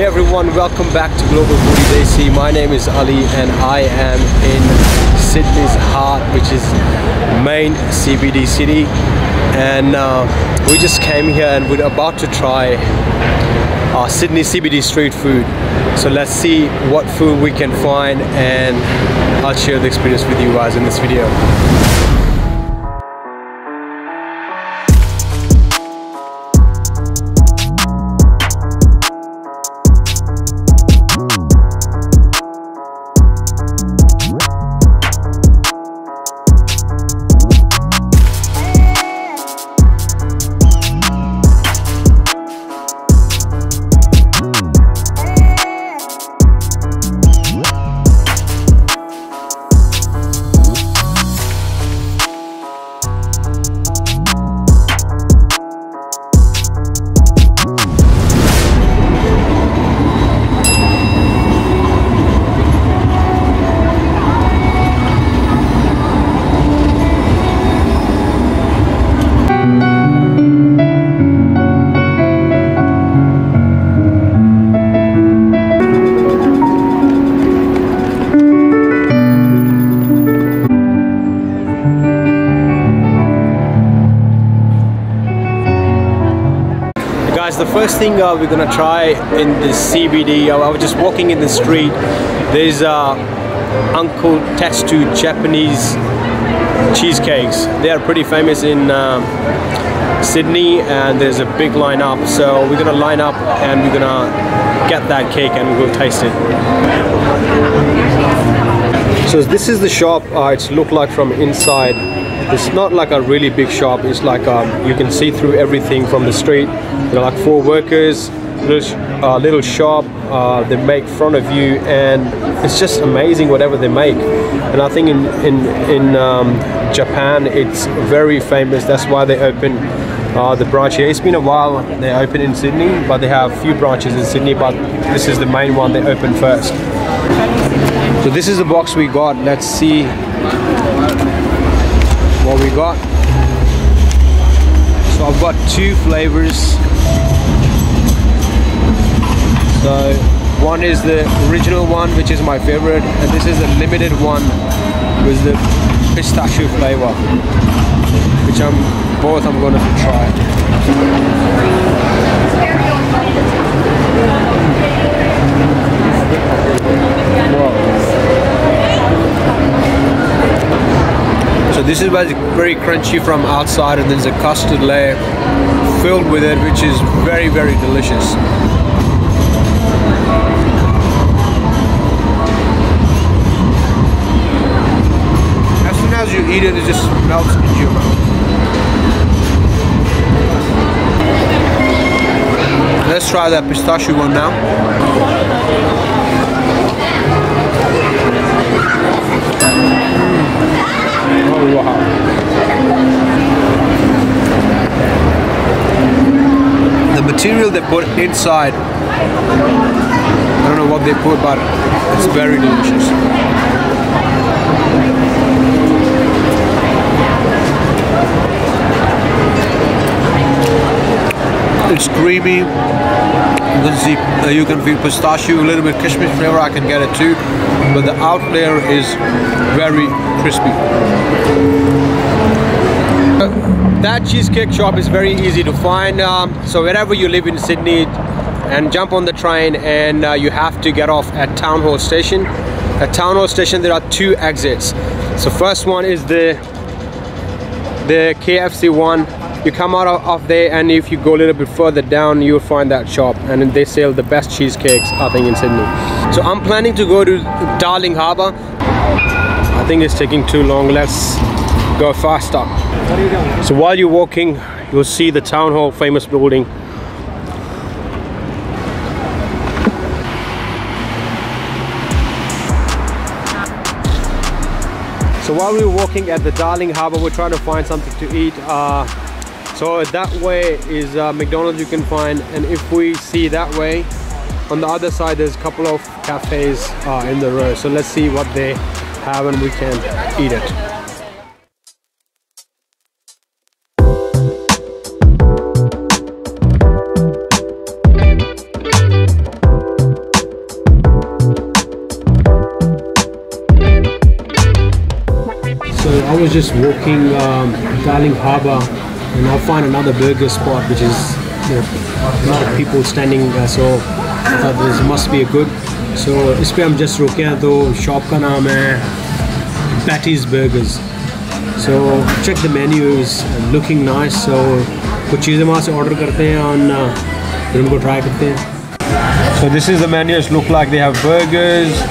Hey everyone, welcome back to Global Foodie Desi. My name is Ali and I am in Sydney's heart, which is main CBD city. And uh, we just came here and we're about to try our Sydney CBD street food. So let's see what food we can find and I'll share the experience with you guys in this video. First thing uh, we're gonna try in the CBD I was just walking in the street there's uh, Uncle Tetsu Japanese cheesecakes. They are pretty famous in um, Sydney and there's a big lineup so we're gonna line up and we're gonna get that cake and we'll taste it. So this is the shop uh, it's look like from inside it's not like a really big shop. It's like um, you can see through everything from the street. There are like four workers little, uh, little shop uh, they make front of you and it's just amazing whatever they make. And I think in in, in um, Japan it's very famous. That's why they open uh, the branch here it's been a while they open in Sydney but they have a few branches in Sydney but this is the main one they opened first. So this is the box we got. Let's see what we got. So I've got two flavors. So one is the original one which is my favorite and this is a limited one with the pistachio flavor which I'm both I'm to try So this is very crunchy from outside and there's a custard layer filled with it which is very very delicious. As soon as you eat it, it just melts into your mouth. Let's try that pistachio one now. The material they put inside, I don't know what they put, but it's very delicious. It's creamy. You can see, uh, you can feel pistachio, a little bit Christmas flavor. I can get it too, but the out layer is very crispy. That cheesecake shop is very easy to find. Um, so wherever you live in Sydney, and jump on the train, and uh, you have to get off at Town Hall Station. At Town Hall Station, there are two exits. So first one is the the KFC one you come out of there and if you go a little bit further down you'll find that shop and they sell the best cheesecakes I think in Sydney. So I'm planning to go to Darling Harbour. I think it's taking too long. Let's go faster. So while you're walking you'll see the town hall famous building. So while we were walking at the Darling Harbour, we're trying to find something to eat. Uh, so that way is uh, McDonald's you can find and if we see that way, on the other side there's a couple of cafes uh, in the row. So let's see what they have and we can eat it. I was just walking um, Darling Harbour and I'll find another burger spot which is you know, a lot of people standing uh, so I thought this must be a good so इस पे हम just रुके हैं तो shop का नाम है Betty's Burgers so check the menu is looking nice so कुछ चीज़ें वहाँ से ऑर्डर करते हैं और फिर उनको ट्राई करते हैं So this is the menu. It look like they have burgers,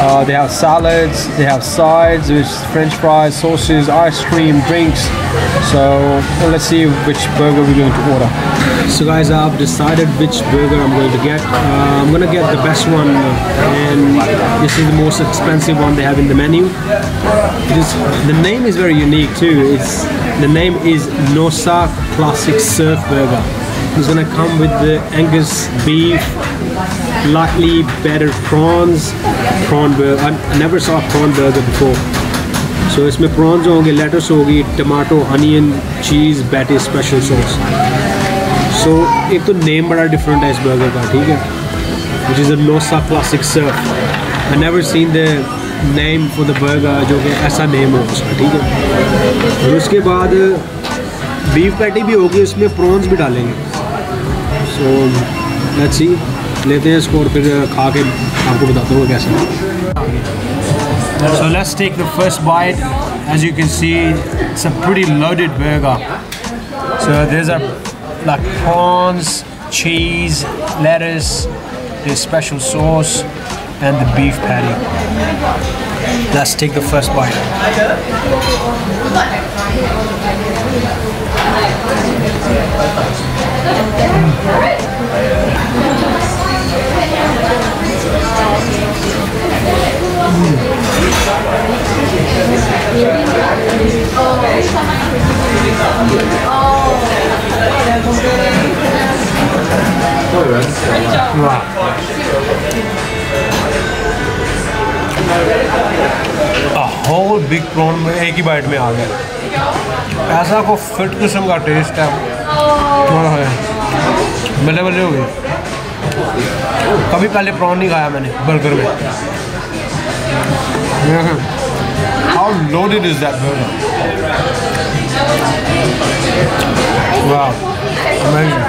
uh, they have salads, they have sides, which French fries, sauces, ice cream, drinks. So let's see which burger we're going to order. So guys, I've decided which burger I'm going to get. Uh, I'm gonna get the best one, and this is the most expensive one they have in the menu. Is, the name is very unique too. It's the name is Noosa Classic Surf Burger. It's gonna come with the Angus beef, Slightly better prawns, prawn burger. I never saw prawn burger before. So so, اس میں prawns ہوں گے let's ہوگی tomato انین چیز بیٹی special sauce سو ایک تو نیم بڑا ڈفرینٹ ہے اس برگر کا ٹھیک ہے which is a Losa classic serve I never seen the name for the burger جو کہ ایسا نیم ہو اس کا ٹھیک ہے اور اس کے بعد بیف پیٹی بھی ہوگی اس میں پرونز بھی ڈالیں گے سو لیٹ سی लेते हैं इसको और फिर खा के आपको बताता हूँ कैसा So let's take the first bite. As you can see, it's a pretty loaded burger. So there's a like prawns, cheese, lettuce, there's special sauce, and the beef patty. Let's take the first bite. 会有人死是吧？whole big prawn میں ایک ہی byte میں آ گیا ایسا کو fit قسم کا test ہے ملے ملے ہو گئے کبھی پہلے پرون نہیں کھایا میں نے برگر میں how loaded is that burger वाह amazing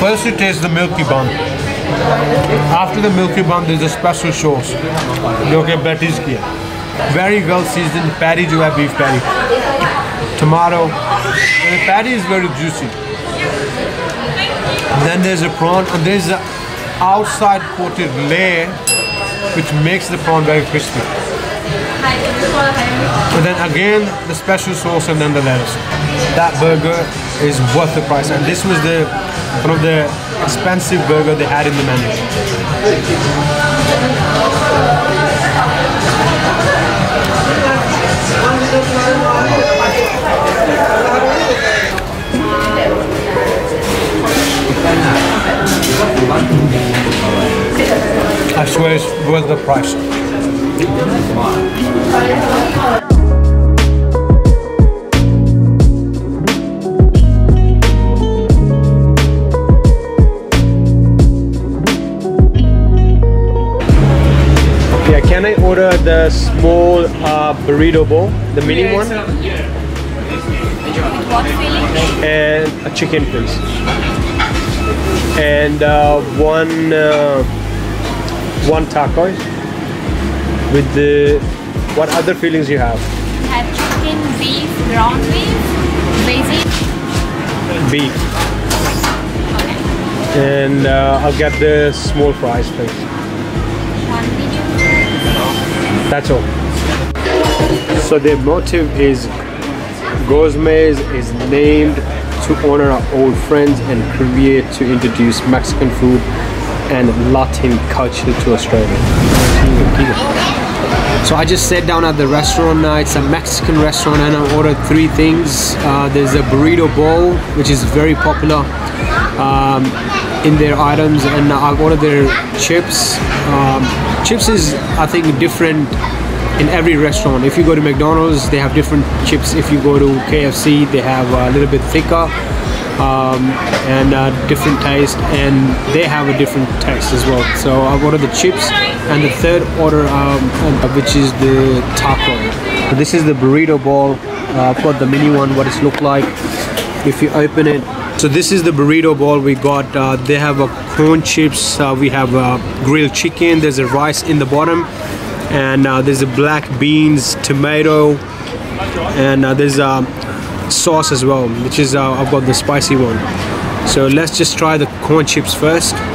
First you taste the milky bun. After the milky bun there's a special sauce जो कि Betty's की है. Very well seasoned patty जो है beef patty. Tomato. And the patty is very juicy. Then there's a prawn and there's an outside coated layer which makes the prawn very crispy. And then again the special sauce and then the lettuce. That burger is worth the price and this was the one of the expensive burger they had in the menu. I swear it's worth the price. Yeah, can I order the small uh, burrito bowl, the mini one, What feeling? and a chicken, please, and uh, one uh, one taco with the what other feelings you have? we Have chicken, beef, ground beef, basil. Beef, Okay. and uh, I'll get the small fries, please. One medium. That's all. So the motive is Gozmez is named to honor our old friends and create to introduce Mexican food and Latin culture to Australia. So I just sat down at the restaurant. Uh, it's a Mexican restaurant, and I ordered three things. Uh, there's a burrito bowl, which is very popular um, in their items, and I ordered their chips. Um, chips is, I think, different in every restaurant. If you go to McDonald's, they have different chips. If you go to KFC, they have a little bit thicker. um, and uh, different taste, and they have a different taste as well. So I ordered the chips, and the third order, um, which is the taco. So this is the burrito ball. Uh, I've got the mini one. What it look like if you open it. So this is the burrito ball we got. Uh, they have a corn chips. Uh, we have uh, grilled chicken. There's a rice in the bottom, and uh, there's a black beans, tomato, and uh, there's a sauce as well, which is uh, I've got the spicy one. So let's just try the corn chips first. Mm.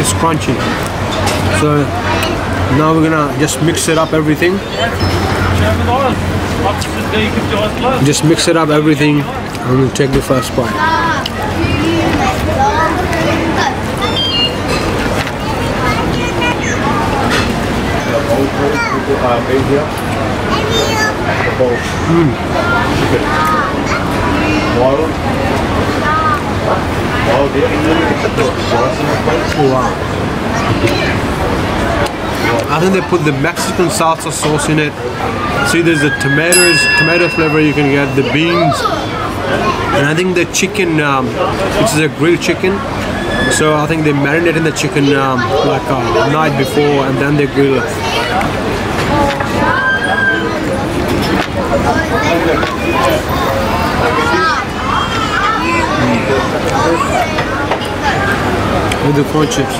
It's crunchy. So now we're gonna just mix it up everything. Just mix it up everything and we'll take the first bite. Wow. I think they put the Mexican salsa sauce in it. See, there's the tomatoes, tomato flavor you can get, the beans, and I think the chicken, um, which is a grilled chicken. So I think they marinate in the chicken um, like a night before, and then they grill it. With the corn chips.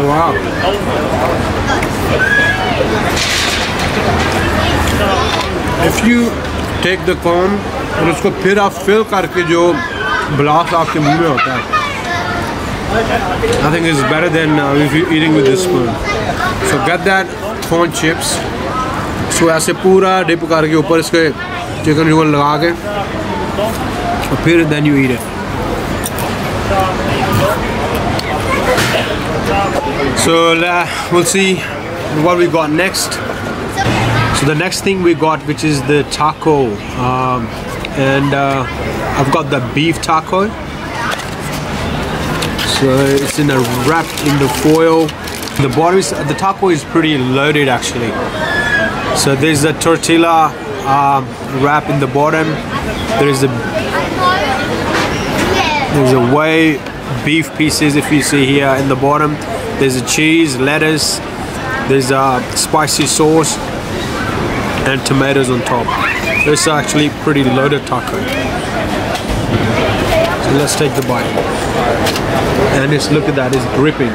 Wow. If you take the corn और उसको फिर आप fill करके जो blast आपके मुंह में होता है I think it's better than uh, if you're eating with this spoon. So get that corn chips. So ऐसे पूरा डिप करके ऊपर इसके चिकन विकन लगा के और फिर then you eat it. So uh, we'll see what we got next. So the next thing we got, which is the taco, um, and uh, I've got the beef taco. So it's in a wrap in the foil. The bottom is the taco is pretty loaded actually. So there's a tortilla um, wrap in the bottom. There is a there's a way beef pieces if you see here in the bottom. There's a cheese, lettuce. There's a spicy sauce and tomatoes on top. It's actually pretty loaded taco. So let's take the bite. And it's look at that, it's dripping.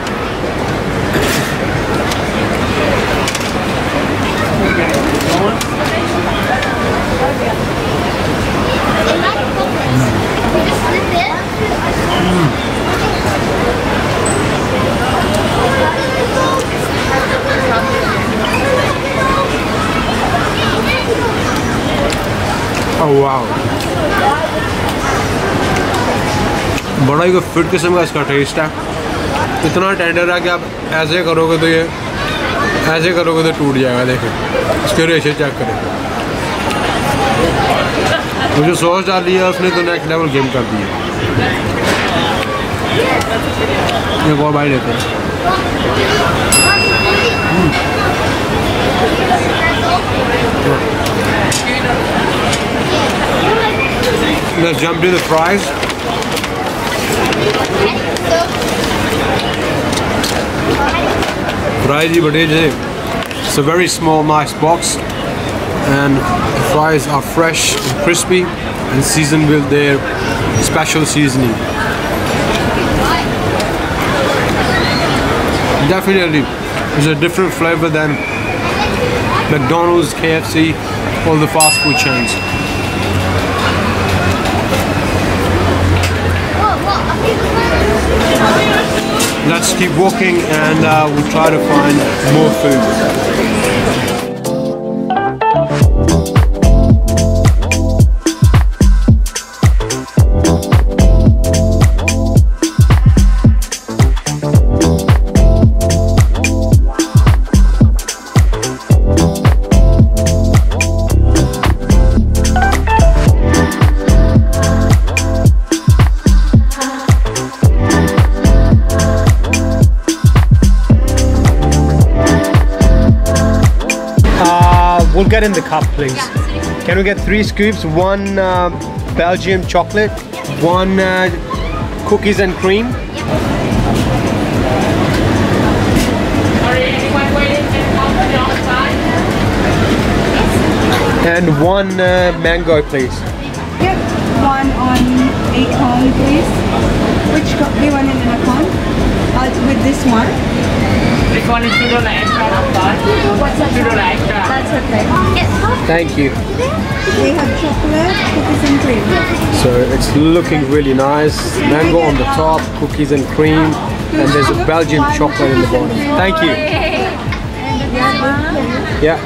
Oh wow. بڑا ہی fit قسم کا اس کا test ہے۔ اتنا tender ہے کہ آپ ایسے کرو گے تو یہ ایسے کرو گے تو ٹوٹ جائے گا، دیکھیں۔ اس کے ریشے چیک کریں۔ مجھے سوچ ڈالی ہے، اس نے تو نیکسٹ لیول گیم کر دیا ایک اور بھائی لیتے ہیں۔ Jump jump the fries. variety, but it is it's a very small, nice box. And the fries are fresh and crispy and seasoned with their special seasoning. Definitely, it's a different flavor than McDonald's, KFC, all the fast food chains. Keep walking and uh, we'll try to find more food. Get in the cup, please. Can we get three scoops? One uh, Belgium chocolate, one uh, cookies and cream. And one uh, mango, please. Yep, one on a cone, please. Which co- do you want in a cone? Uh, with this one? This one is two dollar extra, not that? Two dollar extra. That's okay. Thank you. They have chocolate, cookies and cream. So it's looking really nice. Mango on the top, cookies and cream, and there's a Belgian chocolate in the bottom. Thank you. Yeah.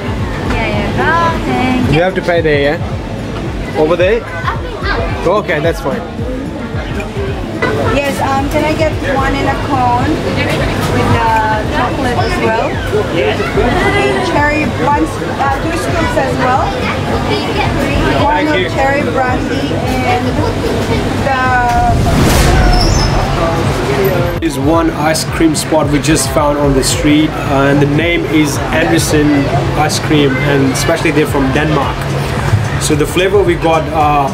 You have to pay there, yeah? Over there? Okay, that's fine. Yes, um, can I get one in a cone with the chocolate as well? A cherry, one, uh, two scoops as well. One of cherry brandy and the is one ice cream spot we just found on the street uh, and the name is Andersen Ice Cream and especially they're from Denmark. So the flavor we got uh,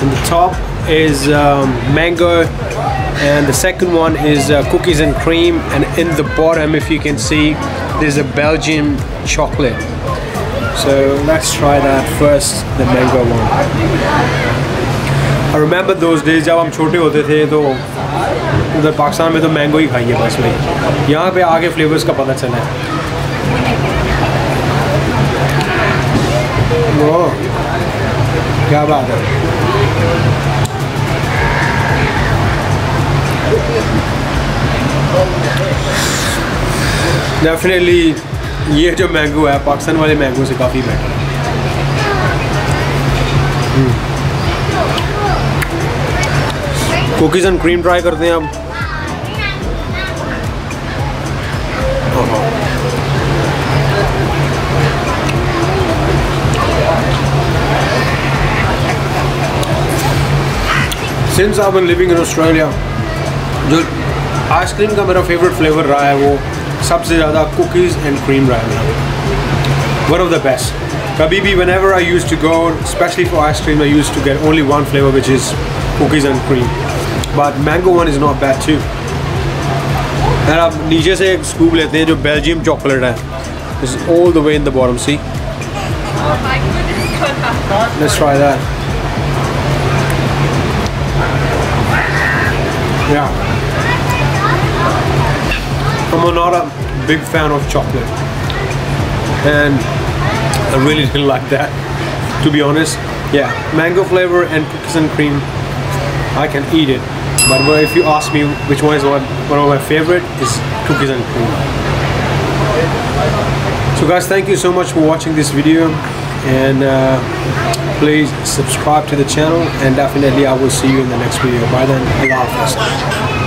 on the top is um, mango and the second one is uh, cookies and cream and in the bottom if you can see there's a Belgian chocolate. So let's try that first, the mango one. I remember those days जब हम छोटे होते थे तो उधर पाकिस्तान में तो mango ही खाइए बस भाई यहाँ पे आगे फ्लेवर्स का पता चला है ओह, क्या बात है ڈیفینیٹلی یہ جو مینگو ہے، پاکستان والے مینگو سے کافی بیٹر ہے. کوکیز اینڈ کریم ٹرائی کرتے ہیں اب since I been living in Australia जो आइसक्रीम का मेरा फेवरेट फ्लेवर रहा है वो सबसे ज़्यादा कुकीज़ एंड क्रीम रहा है मेरा one of the best. Kabibi, whenever I used to go, especially for ice cream, I used to get only one flavor, which is cookies and cream. But mango one is not bad too. And आप नीचे से एक scoop लेते हैं जो Belgium chocolate है This is all the way in the bottom, see? Let's try that. Yeah. I'm not a big fan of chocolate. And I really didn't like that, to be honest. Yeah, mango flavor and cookies and cream, I can eat it. But if you ask me which one is one, of my favorite, is cookies and cream. So guys, thank you so much for watching this video. And uh, please subscribe to the channel and definitely I will see you in the next video. Bye then, Allah.